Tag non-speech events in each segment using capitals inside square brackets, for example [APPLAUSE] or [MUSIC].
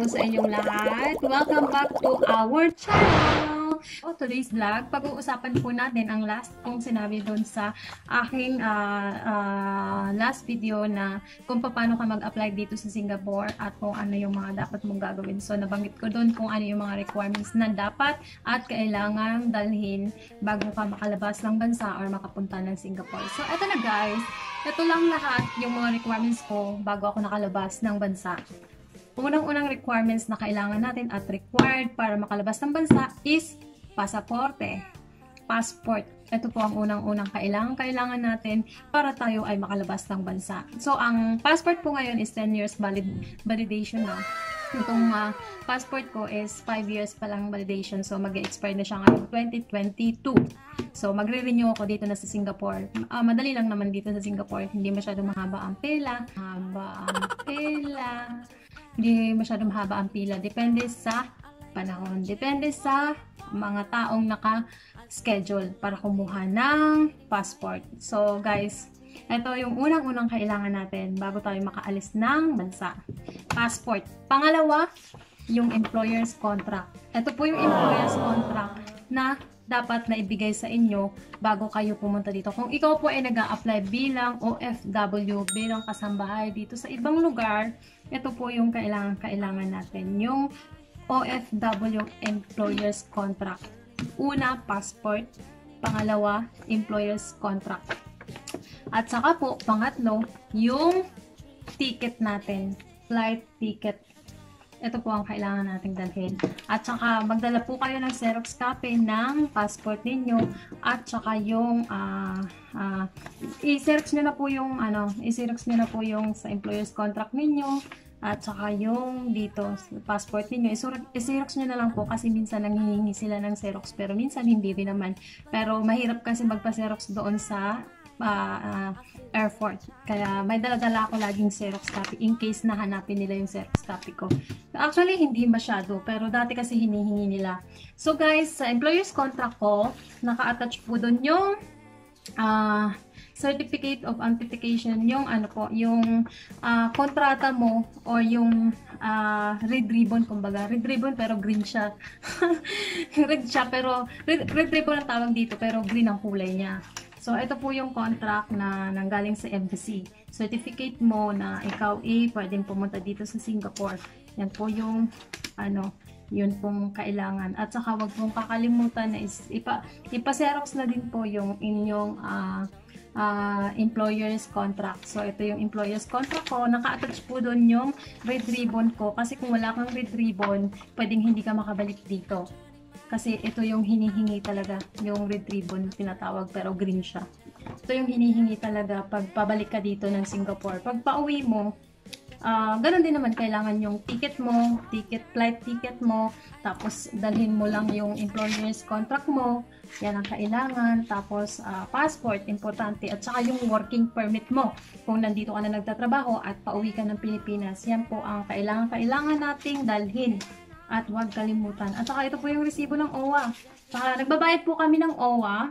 po sa inyong lahat. Welcome back to our channel. Oh, today's vlog, pag-uusapan po natin ang last kong sinabi doon sa aking uh, uh, last video na kung paano ka mag-apply dito sa Singapore at kung ano yung mga dapat mong gagawin. So, nabanggit ko doon kung ano yung mga requirements na dapat at kailangan dalhin bago ka makalabas ng bansa or makapunta ng Singapore. So, eto na guys. Ito lang lahat yung mga requirements ko bago ako nakalabas ng bansa. Unang-unang requirements na kailangan natin at required para makalabas ng bansa is pasaporte. Passport. Ito po ang unang-unang kailangan kailangan natin para tayo ay makalabas ng bansa. So, ang passport po ngayon is 10 years valid validation na. Itong uh, passport ko is 5 years pa lang validation. So, mag-expire na siya ngayong 2022. So, magre-renew ako dito na sa Singapore. Uh, madali lang naman dito sa Singapore. Hindi masyado mahaba ang pila. Mahaba ang pila. Hindi masyado mahaba ang pila. Depende sa panahon. Depende sa mga taong naka-schedule para kumuha ng passport. So, guys, ito yung unang-unang kailangan natin bago tayo makaalis ng bansa. Passport. Pangalawa, yung employer's contract. Ito po yung employer's contract na dapat na ibigay sa inyo bago kayo pumunta dito. Kung ikaw po ay nag apply bilang OFW, bilang kasambahay dito sa ibang lugar, ito po yung kailangan-kailangan natin. Yung OFW Employer's Contract. Una, passport. Pangalawa, Employer's Contract. At saka po, pangatlo, yung ticket natin. Flight ticket. Ito po ang kailangan nating dalhin. At saka, magdala po kayo ng Xerox copy ng passport ninyo. At saka yung, uh, uh, i-Xerox nyo na po yung, ano, i-Xerox nyo na po yung sa employer's contract ninyo at saka yung dito, passport ninyo, i-xerox nyo na lang po kasi minsan nanghihingi sila ng xerox pero minsan hindi rin naman. Pero mahirap kasi magpa-xerox doon sa uh, uh, airport. Kaya may dala-dala ako laging xerox copy in case na hanapin nila yung xerox copy ko. Actually, hindi masyado pero dati kasi hinihingi nila. So guys, sa employer's contract ko, naka-attach po doon yung uh, certificate of authentication, yung ano po, yung uh, kontrata mo or yung uh, red ribbon, kumbaga. Red ribbon pero green siya. [LAUGHS] red siya pero, red, red ribbon ang tawag dito pero green ang kulay niya. So, ito po yung contract na nanggaling sa embassy. Certificate mo na ikaw eh, pwedeng pumunta dito sa Singapore. Yan po yung, ano, yun pong kailangan. At saka wag pong kakalimutan na ipa, ipa-xerox na din po yung inyong uh, uh, employer's contract. So, ito yung employer's contract ko. Naka-attach po doon yung red ribbon ko. Kasi kung wala kang red ribbon, pwedeng hindi ka makabalik dito. Kasi ito yung hinihingi talaga, yung red ribbon tinatawag pero green siya. Ito yung hinihingi talaga pag pabalik ka dito ng Singapore. Pag pauwi mo, Uh, ganun din naman, kailangan yung ticket mo, ticket, flight ticket mo, tapos dalhin mo lang yung employer's contract mo, yan ang kailangan, tapos uh, passport, importante, at saka yung working permit mo, kung nandito ka na nagtatrabaho at pauwi ka ng Pilipinas, yan po ang kailangan-kailangan nating dalhin at huwag kalimutan. At saka ito po yung resibo ng OWA. Saka nagbabayad po kami ng OWA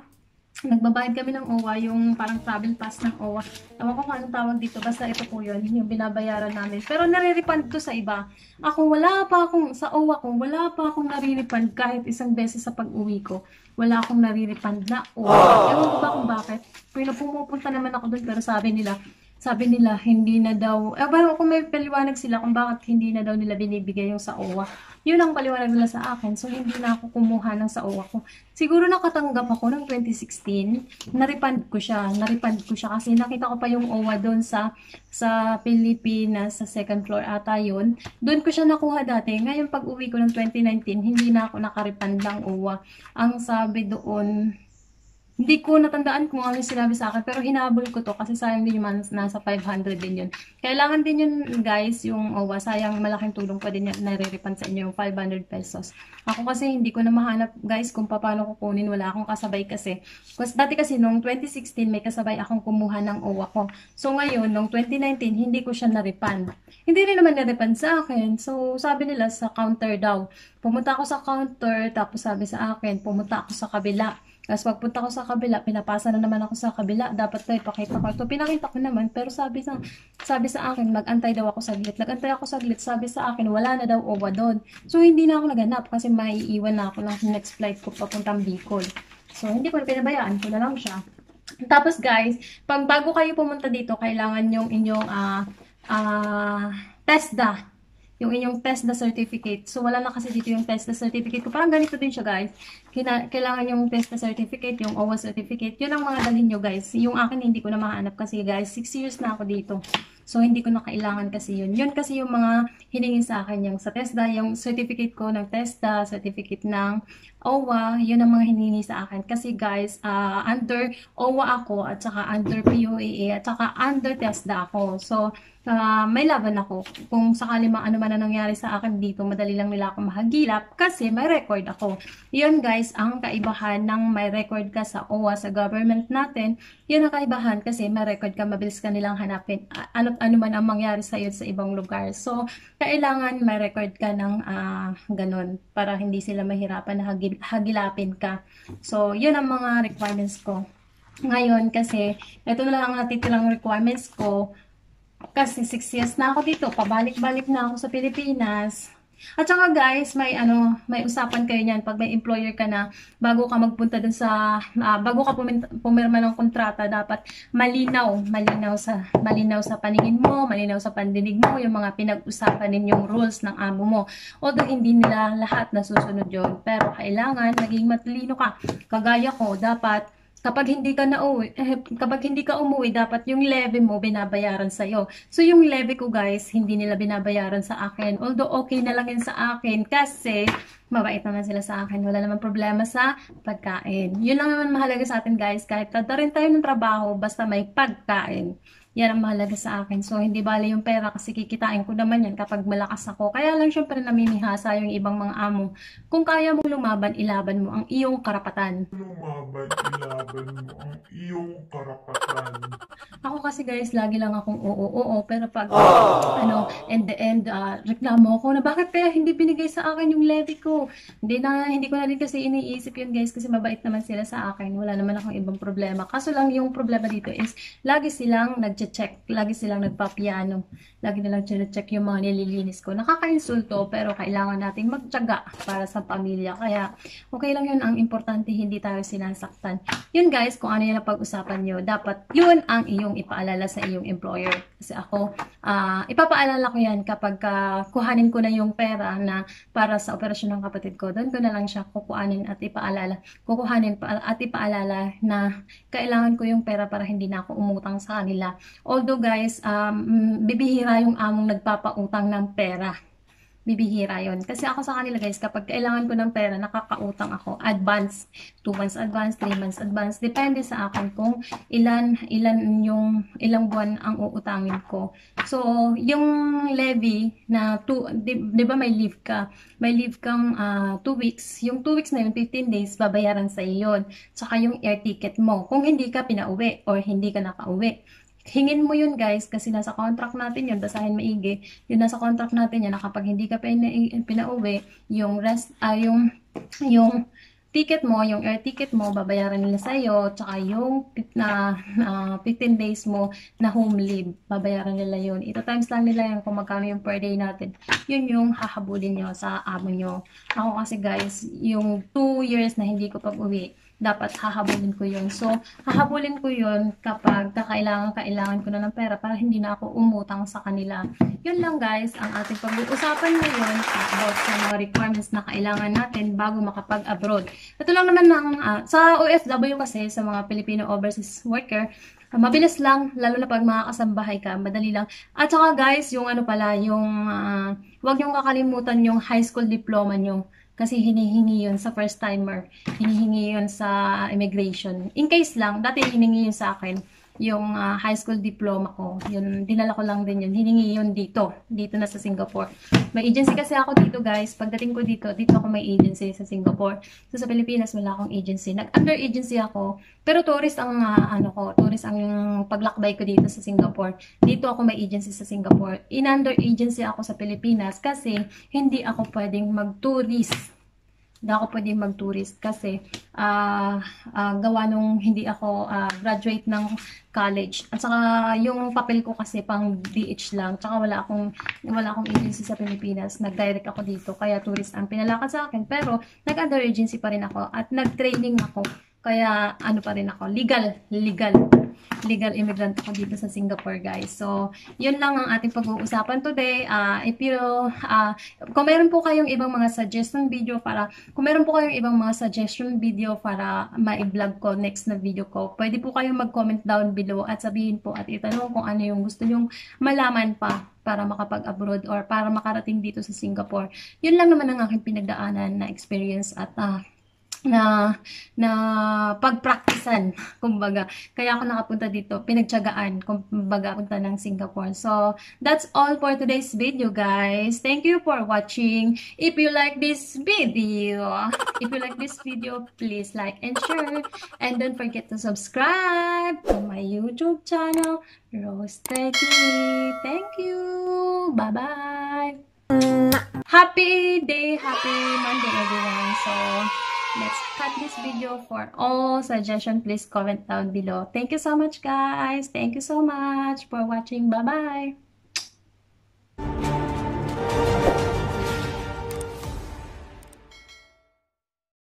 nagbabayad kami ng OWA, yung parang travel pass ng OWA. Ewan ko kung anong tawag dito, basta ito po yun, yung binabayaran namin. Pero nare-refund to sa iba. Ako, wala pa akong, sa OWA ko, wala pa akong nare-refund kahit isang beses sa pag-uwi ko. Wala akong nare-refund na OWA. Ewan ko ba kung bakit. Pero pumupunta naman ako doon, pero sabi nila, sabi nila hindi na daw, eh parang kung may paliwanag sila kung bakit hindi na daw nila binibigay yung sa OWA. Yun ang paliwanag nila sa akin. So, hindi na ako kumuha ng sa OWA ko. Siguro nakatanggap ako ng 2016. Na-refund ko siya. Na-refund ko siya kasi nakita ko pa yung OWA doon sa sa Pilipinas, sa second floor ata yun. Doon ko siya nakuha dati. Ngayon, pag uwi ko ng 2019, hindi na ako nakarepand ng OWA. Ang sabi doon, hindi ko natandaan kung ano yung sinabi sa akin, pero hinabol ko to kasi sayang din yung nasa 500 din yun. Kailangan din yun guys, yung OWA, sayang malaking tulong pa din yan, nare-refund sa inyo yung 500 pesos. Ako kasi hindi ko na mahanap guys kung paano kukunin, wala akong kasabay kasi. Kasi dati kasi nung 2016 may kasabay akong kumuha ng OWA ko. So ngayon, nung 2019, hindi ko siya na-refund. Hindi rin naman na-refund sa akin. So sabi nila sa counter daw. Pumunta ako sa counter, tapos sabi sa akin, pumunta ako sa kabila Tapos pagpunta ko sa kabila, pinapasa na naman ako sa kabila. Dapat na ipakita ko ito. Pinakita ko naman, pero sabi sa, sabi sa akin, mag-antay daw ako saglit. Nag-antay ako saglit, sabi sa akin, wala na daw OWA doon. So, hindi na ako naganap kasi maiiwan na ako ng next flight ko papuntang Bicol. So, hindi ko na pinabayaan ko na lang siya. Tapos guys, pag bago kayo pumunta dito, kailangan yung inyong uh, uh, TESDA yung inyong TESDA certificate. So, wala na kasi dito yung TESDA certificate ko. Parang ganito din siya, guys. Kina kailangan yung TESDA certificate, yung OWA certificate. Yun ang mga dalhin nyo, guys. Yung akin, hindi ko na mahanap kasi, guys. 6 years na ako dito. So, hindi ko na kailangan kasi yun. Yun kasi yung mga hiningin sa akin yung sa TESDA, yung certificate ko ng TESDA, certificate ng OWA, yun ang mga hiningi sa akin. Kasi guys, uh, under OWA ako, at saka under POAA, at saka under TESDA ako. So, uh, may laban ako. Kung sakali mga ano man na nangyari sa akin dito, madali lang nila ako mahagilap kasi may record ako. Yun guys, ang kaibahan ng may record ka sa OWA sa government natin, yun ang kaibahan kasi may record ka, mabilis ka nilang hanapin. Ano, ano man ang mangyari sa iyo sa ibang lugar. So, kailangan may record ka ng uh, ganun para hindi sila mahirapan na hagil, hagilapin ka. So, yun ang mga requirements ko. Ngayon, kasi, ito na lang ang natitirang requirements ko kasi 6 years na ako dito, pabalik-balik na ako sa Pilipinas. At saka guys, may ano, may usapan kayo niyan pag may employer ka na bago ka magpunta dun sa uh, bago ka pumirma ng kontrata, dapat malinaw, malinaw sa malinaw sa paningin mo, malinaw sa pandinig mo yung mga pinag-usapan ninyong rules ng amo mo. Although hindi nila lahat nasusunod 'yon, pero kailangan maging matalino ka. Kagaya ko, dapat kapag hindi ka na uwi, eh, kapag hindi ka umuwi, dapat yung levy mo binabayaran sa iyo. So yung levy ko guys, hindi nila binabayaran sa akin. Although okay na lang yun sa akin kasi mabait naman sila sa akin. Wala naman problema sa pagkain. Yun lang naman mahalaga sa atin guys. Kahit tada tayo ng trabaho, basta may pagkain. Yan ang mahalaga sa akin. So, hindi bali yung pera kasi kikitain ko naman yan kapag malakas ako. Kaya lang syempre namimihasa yung ibang mga amo. Kung kaya mong lumaban, ilaban mo ang iyong karapatan. Lumaban, ilaban mo ang iyong karapatan. [LAUGHS] Ako kasi guys, lagi lang akong oo, oo, pero pag, oh. ano, in the end, uh, reklamo ako na bakit kaya hindi binigay sa akin yung levy ko. Hindi na, hindi ko na din kasi iniisip yun guys kasi mabait naman sila sa akin. Wala naman akong ibang problema. Kaso lang yung problema dito is, lagi silang nag check Lagi silang nagpapiano. Lagi nilang check yung mga nililinis ko. Nakaka-insulto, pero kailangan nating magtyaga para sa pamilya. Kaya, okay lang yun. Ang importante, hindi tayo sinasaktan. Yun guys, kung ano yung pag-usapan nyo, dapat yun ang iyong ipaalala sa iyong employer. Kasi ako, uh, ipapaalala ko yan kapag uh, kuhanin ko na yung pera na para sa operasyon ng kapatid ko. Doon ko na lang siya kukuhanin at ipaalala. Kukuhanin at ipaalala na kailangan ko yung pera para hindi na ako umutang sa kanila. Although guys, um, bibihira yung among nagpapautang ng pera. Bibihira yon Kasi ako sa kanila guys, kapag kailangan ko ng pera, nakakautang ako. Advance. 2 months advance, 3 months advance. Depende sa akin kung ilan, ilan yung, ilang buwan ang uutangin ko. So, yung levy na, two, di, di ba may leave ka? May leave kang 2 uh, ah, weeks. Yung 2 weeks na yun, 15 days, babayaran sa iyo yun. Saka yung air ticket mo. Kung hindi ka pinauwi or hindi ka nakauwi hingin mo yun guys kasi nasa contract natin yun basahin maigi yun nasa contract natin yan na kapag hindi ka pina pinauwi yung rest uh, yung yung ticket mo, yung air ticket mo, babayaran nila sa iyo, tsaka yung na uh, 15 days mo na home leave, babayaran nila yun. Ito times lang nila yung kung magkano yung per day natin. Yun yung hahabulin nyo sa amo nyo. Ako kasi guys, yung 2 years na hindi ko pag-uwi, dapat hahabulin ko yun. So, hahabulin ko yun kapag kakailangan-kailangan ko na ng pera para hindi na ako umutang sa kanila. Yun lang guys, ang ating pag-uusapan ngayon about sa mga requirements na kailangan natin bago makapag-abroad. Ito lang naman ng, uh, sa OFW kasi, sa mga Filipino overseas worker, mabilis lang, lalo na pag makakasambahay ka, madali lang. At saka guys, yung ano pala, yung, uh, huwag niyong kakalimutan yung high school diploma niyo kasi hinihingi yun sa first timer. Hinihingi yun sa immigration. In case lang, dati hinihingi yun sa akin yung uh, high school diploma ko. Yun, dinala ko lang din yun. Hiningi yun dito. Dito na sa Singapore. May agency kasi ako dito guys. Pagdating ko dito, dito ako may agency sa Singapore. So sa Pilipinas, wala akong agency. Nag-under agency ako. Pero tourist ang, uh, ano ko, tourist ang paglakbay ko dito sa Singapore. Dito ako may agency sa Singapore. In-under agency ako sa Pilipinas kasi hindi ako pwedeng mag-tourist hindi ako pwede mag-tourist kasi ah ah, gawa nung hindi ako ah, graduate ng college. At saka yung papel ko kasi pang DH lang. Tsaka wala akong wala akong agency sa Pilipinas. Nag-direct ako dito kaya tourist ang pinalakad sa akin. Pero nag-under agency pa rin ako at nag-training ako. Kaya ano pa rin ako, legal, legal legal immigrant ako dito sa Singapore, guys. So, yun lang ang ating pag-uusapan today. Uh, if you, uh, kung meron po kayong ibang mga suggestion video para, kung meron po kayong ibang mga suggestion video para ma-vlog ko next na video ko, pwede po kayong mag-comment down below at sabihin po at itanong kung ano yung gusto nyong malaman pa para makapag-abroad or para makarating dito sa Singapore. Yun lang naman ang aking pinagdaanan na experience at uh, na na pagpraktisan [LAUGHS] kumbaga. Kaya ako nakapunta dito pinagtiyagaan kumbaga punta ng Singapore. So that's all for today's video guys. Thank you for watching. If you like this video [LAUGHS] if you like this video please like and share. And don't forget to subscribe to my YouTube channel Rose Teddy thank you. Bye bye happy day happy Monday everyone. So let's cut this video for all suggestion please comment down below. Thank you so much guys. Thank you so much for watching. Bye bye